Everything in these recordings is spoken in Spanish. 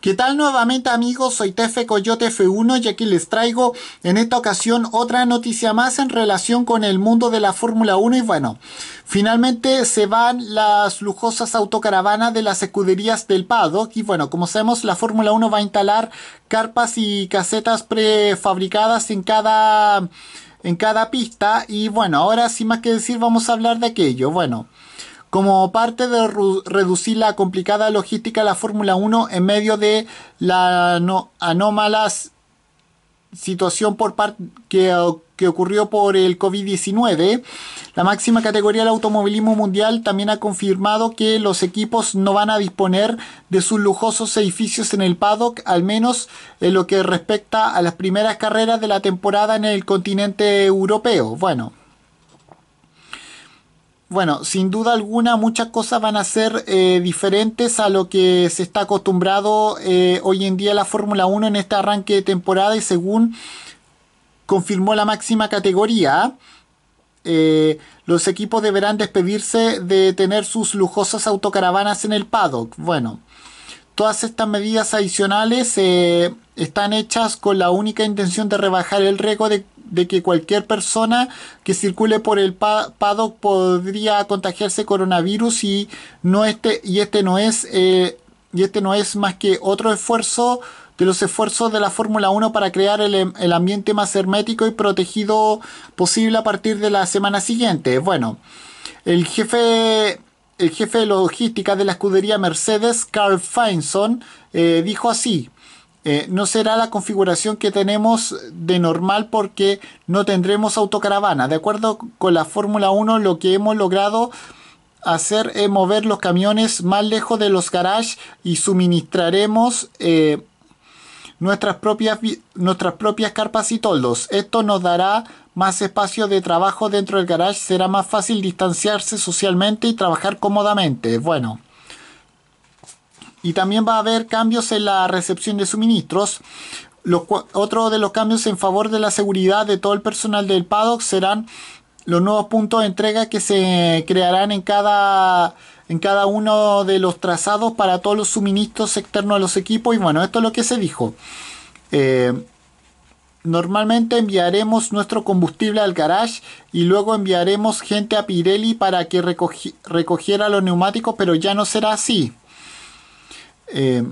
¿Qué tal nuevamente amigos? Soy Tefe Coyote F1 y aquí les traigo en esta ocasión otra noticia más en relación con el mundo de la Fórmula 1 y bueno, finalmente se van las lujosas autocaravanas de las escuderías del paddock y bueno, como sabemos la Fórmula 1 va a instalar carpas y casetas prefabricadas en cada en cada pista y bueno, ahora sin más que decir vamos a hablar de aquello. Bueno, como parte de reducir la complicada logística de la Fórmula 1 en medio de la anómala situación por que, que, ocurrió por el COVID-19, la máxima categoría del automovilismo mundial también ha confirmado que los equipos no van a disponer de sus lujosos edificios en el paddock, al menos en lo que respecta a las primeras carreras de la temporada en el continente europeo. Bueno, bueno, sin duda alguna muchas cosas van a ser eh, diferentes a lo que se está acostumbrado eh, hoy en día la Fórmula 1 en este arranque de temporada y según confirmó la máxima categoría, eh, los equipos deberán despedirse de tener sus lujosas autocaravanas en el paddock. Bueno, todas estas medidas adicionales están hechas con la única intención de rebajar el riesgo de de que cualquier persona que circule por el paddock podría contagiarse coronavirus y no este y este no es eh, y este no es más que otro esfuerzo de los esfuerzos de la Fórmula 1 para crear el, el, ambiente más hermético y protegido posible a partir de la semana siguiente. Bueno, el jefe el jefe de logística de la escudería Mercedes, Carl Feinson, eh, dijo así. Eh, no será la configuración que tenemos de normal porque no tendremos autocaravana. De acuerdo con la Fórmula 1, lo que hemos logrado hacer es mover los camiones más lejos de los garages y suministraremos eh, nuestras, propias, nuestras propias carpas y toldos. Esto nos dará más espacio de trabajo dentro del garage, será más fácil distanciarse socialmente y trabajar cómodamente. Bueno. Y también va a haber cambios en la recepción de suministros. otro de los cambios en favor de la seguridad de todo el personal del paddock serán los nuevos puntos de entrega que se crearán en cada, en cada uno de los trazados para todos los suministros externos a los equipos. Y bueno, esto es lo que se dijo. Eh, normalmente enviaremos nuestro combustible al garage y luego enviaremos gente a Pirelli para que recogiera los neumáticos, pero ya no será así. Eh,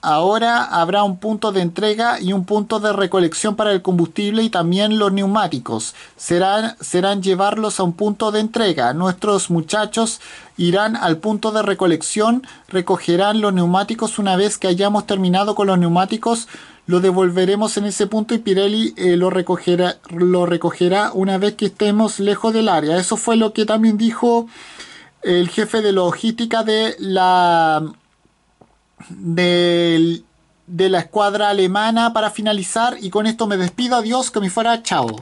ahora habrá un punto de entrega y un punto de recolección para el combustible y también los neumáticos. Serán, serán llevarlos a un punto de entrega. Nuestros muchachos irán al punto de recolección, recogerán los neumáticos una vez que hayamos terminado con los neumáticos. Lo devolveremos en ese punto y Pirelli eh, recogerá, lo recogerá una vez que estemos lejos del área. Eso fue lo que también dijo el jefe de logística de la de, la escuadra alemana para finalizar y con esto me despido. Adiós, que me fuera. Chao.